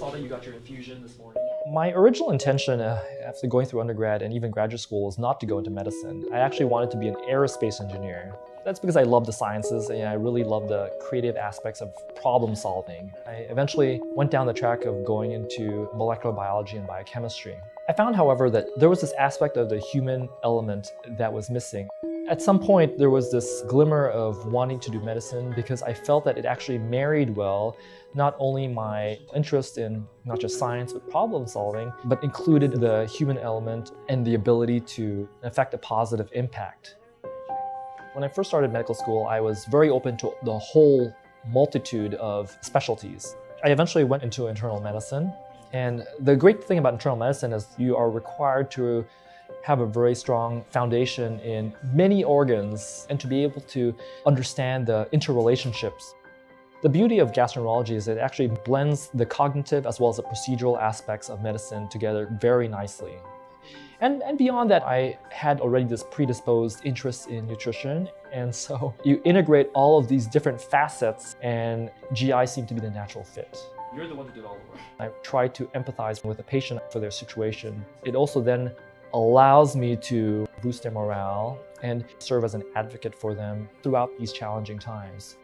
saw that you got your infusion this morning. My original intention uh, after going through undergrad and even graduate school was not to go into medicine. I actually wanted to be an aerospace engineer. That's because I love the sciences and I really love the creative aspects of problem solving. I eventually went down the track of going into molecular biology and biochemistry. I found, however, that there was this aspect of the human element that was missing. At some point, there was this glimmer of wanting to do medicine because I felt that it actually married well not only my interest in not just science but problem solving, but included the human element and the ability to affect a positive impact. When I first started medical school, I was very open to the whole multitude of specialties. I eventually went into internal medicine, and the great thing about internal medicine is you are required to have a very strong foundation in many organs and to be able to understand the interrelationships. The beauty of gastroenterology is it actually blends the cognitive as well as the procedural aspects of medicine together very nicely. And, and beyond that, I had already this predisposed interest in nutrition. And so you integrate all of these different facets, and GI seemed to be the natural fit. You're the one who did all the work. I try to empathize with the patient for their situation. It also then allows me to boost their morale and serve as an advocate for them throughout these challenging times.